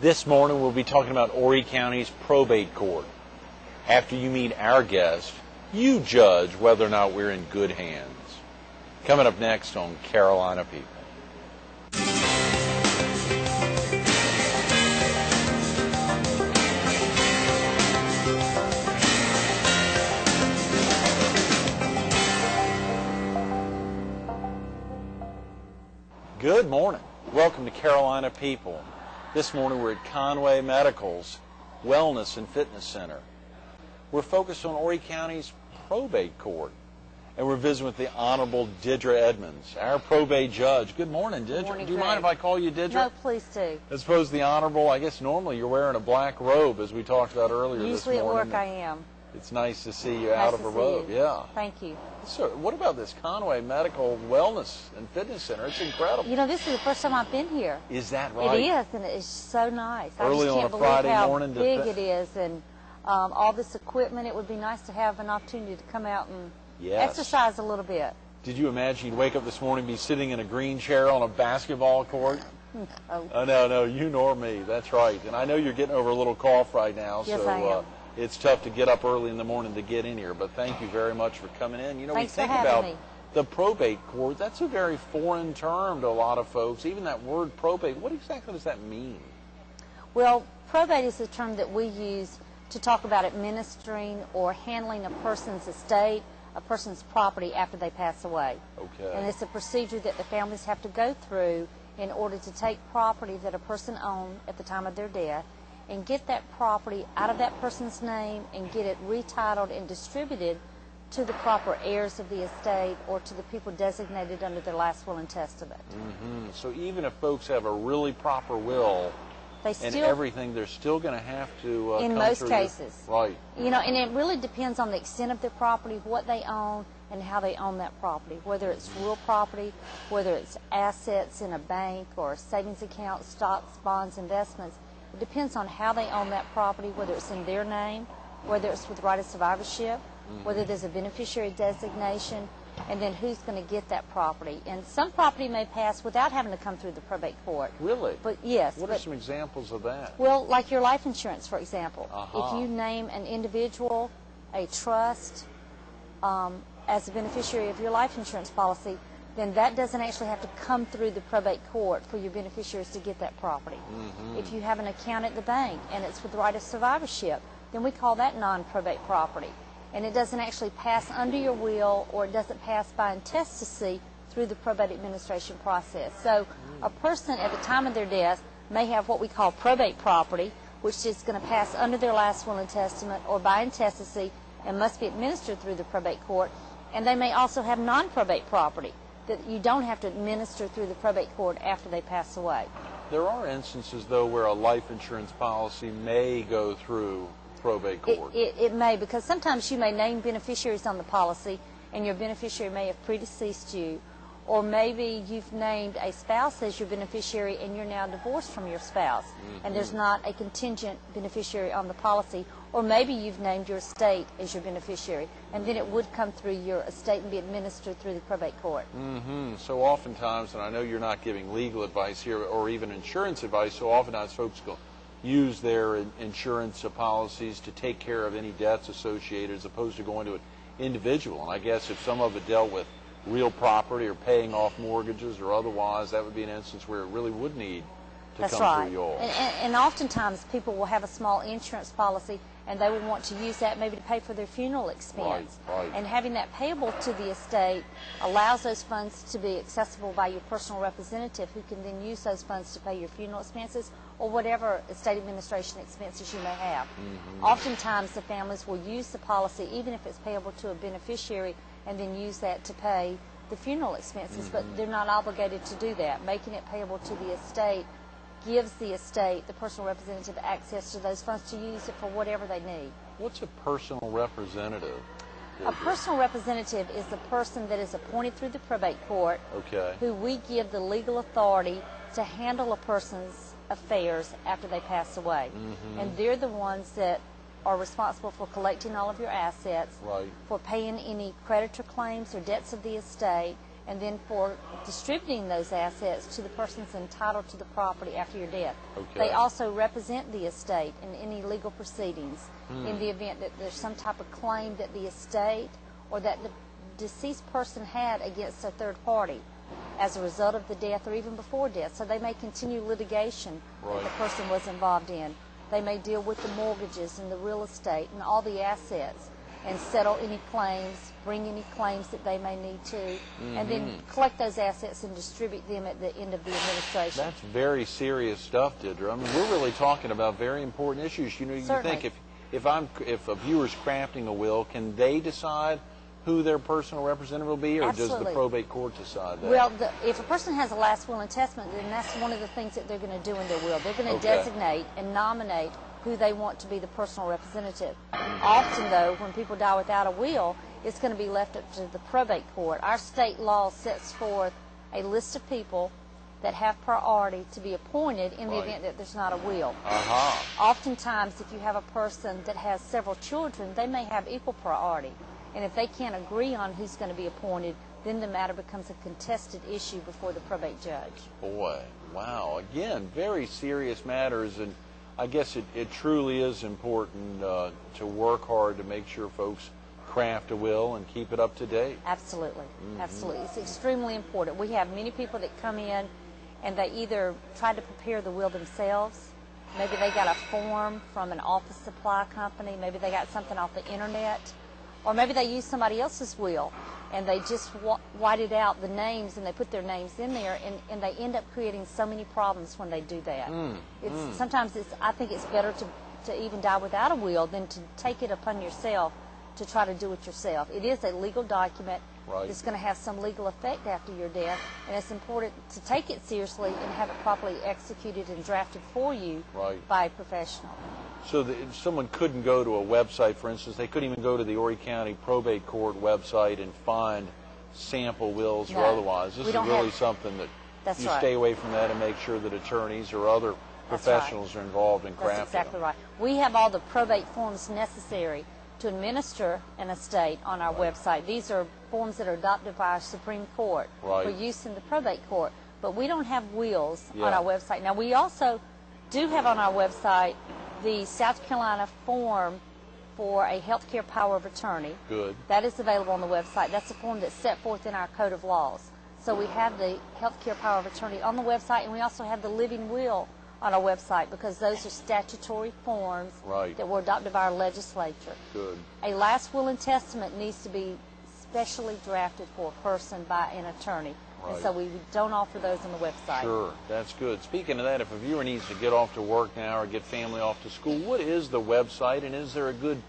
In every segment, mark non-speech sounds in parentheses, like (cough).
This morning we'll be talking about Horry County's probate court. After you meet our guest, you judge whether or not we're in good hands. Coming up next on Carolina People. Good morning. Welcome to Carolina People. This morning we're at Conway Medical's Wellness and Fitness Center. We're focused on Horry County's probate court. And we're visiting with the Honorable Deirdre Edmonds, our probate judge. Good morning, Deirdre. morning, Do you Greg. mind if I call you Deirdre? No, please do. I suppose the Honorable, I guess normally you're wearing a black robe as we talked about earlier Usually this at morning. work I am. It's nice to see you Nice out of a robe. you. Yeah. Thank you. So, what about this Conway Medical Wellness and Fitness Center? It's incredible. You know, this is the first time I've been here. Is that right? It is, and it's so nice. Early I just on can't a believe Friday how morning big it is, and um, all this equipment. It would be nice to have an opportunity to come out and Yes. exercise a little bit. Did you imagine you'd wake up this morning and be sitting in a green chair on a basketball court? (laughs) Oh, Oh, no, no, you nor me. That's right. And I know you're getting over a little cough right now, Yes, so I am. Uh, it's tough to get up early in the morning to get in here. But thank you very much for coming in. You know, Thanks we think about me. the probate court. That's a very foreign term to a lot of folks. Even that word probate. What exactly does that mean? Well, probate is a term that we use to talk about administering or handling a person's estate, a person's property after they pass away. Okay. And it's a procedure that the families have to go through in order to take property that a person owned at the time of their death and get that property out of that person's name and get it retitled and distributed to the proper heirs of the estate or to the people designated under their last will and testament. Mm, So even if folks have a really proper will They and still everything, they're still going to have to. Uh, In most cases. The, right. You know, and it really depends on the extent of their property, what they own, and how they own that property. Whether it's real property, whether it's assets in a bank or a savings account, stocks, bonds, investments. It depends on how they own that property, whether it's in their name, whether it's with right of survivorship, whether there's a beneficiary designation, and then who's going to get that property. And some property may pass without having to come through the probate court. Really? But yes, What are some examples of that? well, like your life insurance, for example. Uh-huh. If you name an individual, a trust, um, as a beneficiary of your life insurance policy, then that doesn't actually have to come through the probate court for your beneficiaries to get that property. Mm-hmm. If you have an account at the bank and it's with the right of survivorship, then we call that non-probate property. And it doesn't actually pass under your will or it doesn't pass by intestacy through the probate administration process. So a person at the time of their death may have what we call probate property, which is going to pass under their last will and testament or by intestacy and must be administered through the probate court. And they may also have non-probate property that you don't have to administer through the probate court after they pass away. There are instances, though, where a life insurance policy may go through probate It, court. it, it may, because sometimes you may name beneficiaries on the policy and your beneficiary may have predeceased you, or maybe you've named a spouse as your beneficiary and you're now divorced from your spouse, and there's not a contingent beneficiary on the policy, or maybe you've named your estate as your beneficiary, and then it would come through your estate and be administered through the probate court. Mm -hmm. So oftentimes, and I know you're not giving legal advice here or even insurance advice, so oftentimes folks go use their insurance policies to take care of any debts associated as opposed to going to an individual. And I guess if some of it dealt with real property or paying off mortgages or otherwise, that would be an instance where it really would need to That's come right. through y'all. And, and, and oftentimes people will have a small insurance policy and they will want to use that maybe to pay for their funeral expense. Right, right. And having that payable to the estate allows those funds to be accessible by your personal representative who can then use those funds to pay your funeral expenses or whatever estate administration expenses you may have. Mm-hmm. Oftentimes the families will use the policy even if it's payable to a beneficiary and then use that to pay the funeral expenses, Mm-hmm. but they're not obligated to do that. Making it payable to the estate gives the estate, the personal representative, access to those funds to use it for whatever they need. What's a personal representative? A personal representative is the person that is appointed through the probate court Okay. who we give the legal authority to handle a person's affairs after they pass away. And they're the ones that are responsible for collecting all of your assets, Right. for paying any creditor claims or debts of the estate, and then for distributing those assets to the persons entitled to the property after your death. Okay. They also represent the estate in any legal proceedings Hmm. in the event that there's some type of claim that the estate or that the deceased person had against a third party as a result of the death or even before death. So they may continue litigation that the person was involved in. They may deal with the mortgages and the real estate and all the assets and settle any claims, bring any claims that they may need to, and then Mm-hmm. collect those assets and distribute them at the end of the administration. That's very serious stuff, Deirdre. I mean, we're really talking about very important issues. You know, you Certainly. think if if I'm if a viewer's crafting a will, can they decide who their personal representative will be, or does the probate court decide that? Well, the, if a person has a last will and testament, then that's one of the things that they're going to do in their will. They're going to Okay. designate and nominate who they want to be the personal representative. Often, though, when people die without a will, it's going to be left up to the probate court. Our state law sets forth a list of people that have priority to be appointed in the Right. event that there's not a will. Aha. Oftentimes, if you have a person that has several children, they may have equal priority. And if they can't agree on who's going to be appointed, then the matter becomes a contested issue before the probate judge. Boy, wow. Again, very serious matters, and I guess it, it truly is important uh, to work hard to make sure folks craft a will and keep it up to date. Absolutely. Mm-hmm. Absolutely. It's extremely important. We have many people that come in and they either try to prepare the will themselves. Maybe they got a form from an office supply company. Maybe they got something off the internet. Or maybe they use somebody else's will and they just whited out the names and they put their names in there and, and they end up creating so many problems when they do that. Mm, It's, Sometimes it's, I think it's better to, to even die without a will than to take it upon yourself to try to do it yourself. It is a legal document. Right. It's going to have some legal effect after your death, and it's important to take it seriously and have it properly executed and drafted for you Right. by a professional. So that someone couldn't go to a website, for instance, they couldn't even go to the Horry County Probate Court website and find sample wills or otherwise. This We is really have- something that That's you right. stay away from that and make sure that attorneys or other That's right. professionals are involved in crafting That's exactly them. right. We have all the probate forms necessary to administer an estate on our website. These are forms that are adopted by our Supreme Court Right. for use in the probate court, but we don't have wills on our website. Now, we also do have on our website the South Carolina form for a healthcare power of attorney. Good. That is available on the website. That's a form that's set forth in our code of laws. So we have the healthcare power of attorney on the website, and we also have the living will on our website because those are statutory forms Right. that were adopted by our legislature. Good. A last will and testament needs to be specially drafted for a person by an attorney. And so we don't offer those on the website. Sure, that's good. Speaking of that, if a viewer needs to get off to work now or get family off to school, what is the website and is there a good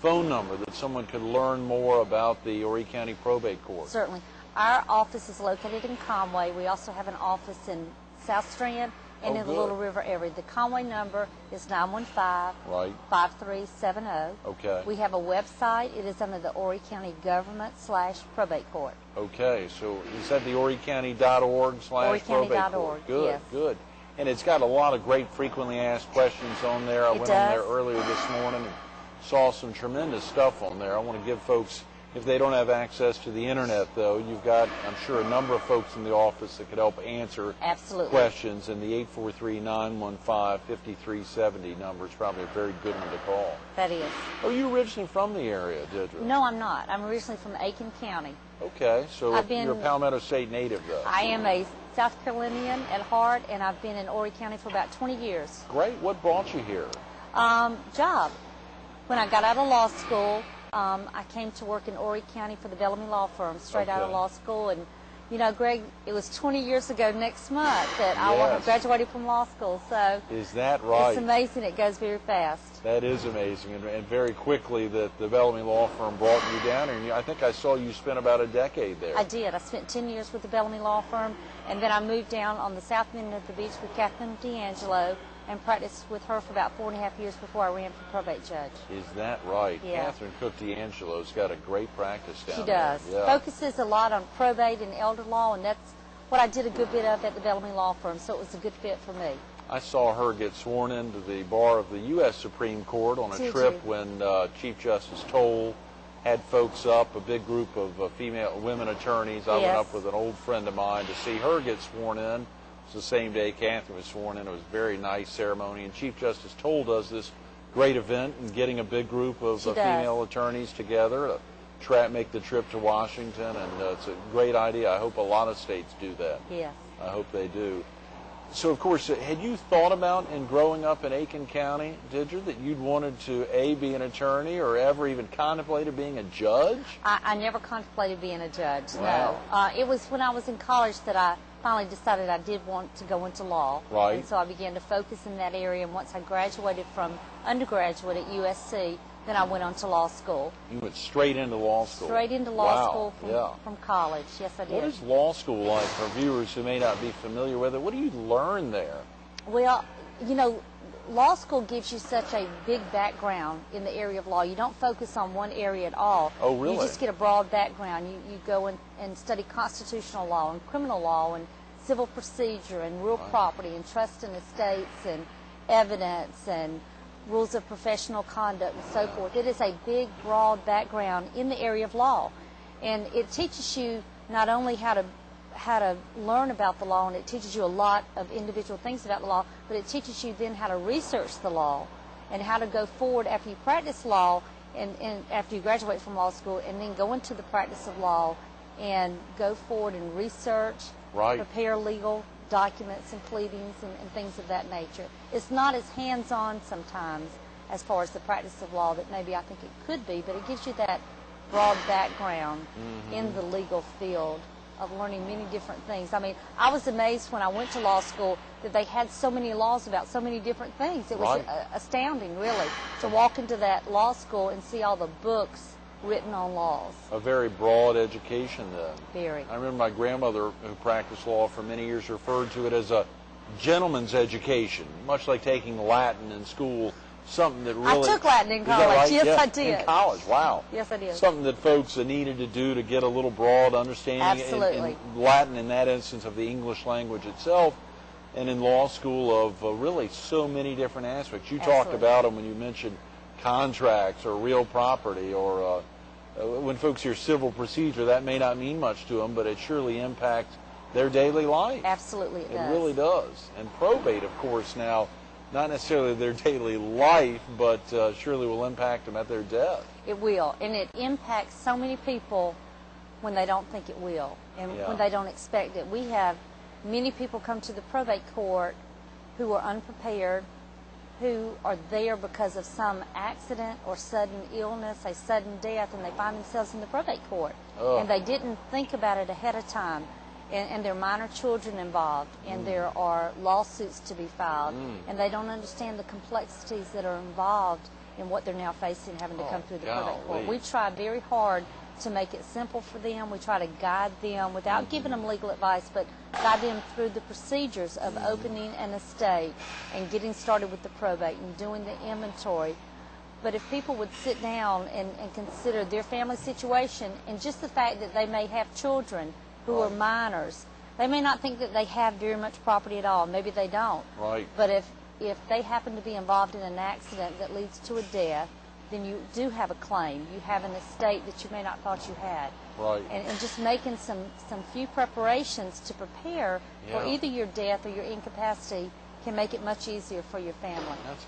phone number that someone could learn more about the Horry County Probate Court? Certainly. Our office is located in Conway. We also have an office in South Strand and Oh, in the good. Little River area. The Conway number is 915 Right. 5370. Okay. We have a website. It is under the Horry County Government slash Probate Court. Okay, so is that the horrycounty.org slash probate court? Good, yes. good. And it's got a lot of great frequently asked questions on there. I It went on there earlier this morning and saw some tremendous stuff on there. I want to give folks, if they don't have access to the internet though, you've got, I'm sure, a number of folks in the office that could help answer Absolutely. questions, and the 843-915-5370 number is probably a very good one to call. That is. Are you originally from the area, Deirdre? No, I'm not. I'm originally from Aiken County. Okay, so I've been- you're a Palmetto State native though. I am a South Carolinian at heart, and I've been in Horry County for about 20 years. Great. What brought you here? Um, job. When I got out of law school, um, I came to work in Horry County for the Bellamy Law Firm, straight out of law school. And, you know, Greg, it was 20 years ago next month that I Yes. graduated from law school. So Is that right? it's amazing. It goes very fast. That is amazing, and, and very quickly that the Bellamy Law Firm brought you down here. And you, I think I saw you spent about a decade there. I did. I spent 10 years with the Bellamy Law Firm, and then I moved down on the south end of the beach with Catherine D'Angelo and practiced with her for about four and a half years before I ran for probate judge. Is that right? Yeah. Catherine Cook D'Angelo's got a great practice down She there. She does. Yeah. Focuses a lot on probate and elder law, and that's what I did a good bit of at the Bellamy Law Firm, so it was a good fit for me. I saw her get sworn into the bar of the U.S. Supreme Court on a Did trip you? when uh, Chief Justice Toal had folks up, a big group of uh, female women attorneys. I went up with an old friend of mine to see her get sworn in. It was the same day Catherine was sworn in. It was a very nice ceremony, and Chief Justice told us this great event and getting a big group of uh, female attorneys together to tra- make the trip to Washington, and uh, it's a great idea. I hope a lot of states do that. Yes. I hope they do. So, of course, uh, had you thought about in growing up in Aiken County, did you, that you'd wanted to A, be an attorney or ever even contemplated being a judge? I, I never contemplated being a judge. Wow. No, uh, it was when I was in college that I finally decided I did want to go into law. Right. And so I began to focus in that area. And once I graduated from undergraduate at USC, then I went on to law school. You went straight into law school. Straight into law Wow, school from, yeah. from college. Yes, I did. What is law school like for viewers who may not be familiar with it? What do you learn there? Well, you know, law school gives you such a big background in the area of law. You don't focus on one area at all. Oh, really? You just get a broad background. You, you go and, and study constitutional law and criminal law and civil procedure and real property and trust and estates and evidence and rules of professional conduct and so forth. It is a big, broad background in the area of law. And it teaches you not only how to how to learn about the law and it teaches you a lot of individual things about the law, but it teaches you then how to research the law and how to go forward after you practice law and, and after you graduate from law school and then go into the practice of law and go forward and research, Right. prepare legal documents and pleadings and, and things of that nature. It's not as hands-on sometimes as far as the practice of law that maybe I think it could be, but it gives you that broad background mm-hmm. in the legal field of learning many different things. I mean, I was amazed when I went to law school that they had so many laws about so many different things. It was Right. astounding, really, to walk into that law school and see all the books written on laws. A very broad education then. Very. I remember my grandmother, who practiced law for many years, referred to it as a gentleman's education, much like taking Latin in school. Something that really. I took Latin in college. right? Yes, I did. In college, wow. Yes, I did. Something that folks needed to do to get a little broad understanding in- Absolutely. in, Latin, in that instance, of the English language itself, and in law school of uh, really so many different aspects. You talked about them when you mentioned contracts or real property or. Uh, uh, when folks hear civil procedure, that may not mean much to them, but it surely impacts their daily life. Absolutely, it It really does. And probate, of course, now, not necessarily their daily life, but uh, surely will impact them at their death. It will, and it impacts so many people when they don't think it will, and Yeah. when they don't expect it. We have many people come to the probate court who are unprepared, who are there because of some accident or sudden illness, a sudden death, and they find themselves in the probate court, and they didn't think about it ahead of time. And, and there are minor children involved, and mm. there are lawsuits to be filed, mm. and they don't understand the complexities that are involved in what they're now facing, having to Oh, come through the probate court. We try very hard to make it simple for them. We try to guide them without giving them legal advice, but guide them through the procedures of opening an estate and getting started with the probate and doing the inventory. But if people would sit down and, and consider their family situation and just the fact that they may have children who are minors, they may not think that they have very much property at all. Maybe they don't. Right. But if, if they happen to be involved in an accident that leads to a death, then you do have a claim. You have an estate that you may not thought you had. Right. And, and just making some, some few preparations to prepare for either your death or your incapacity can make it much easier for your family. That's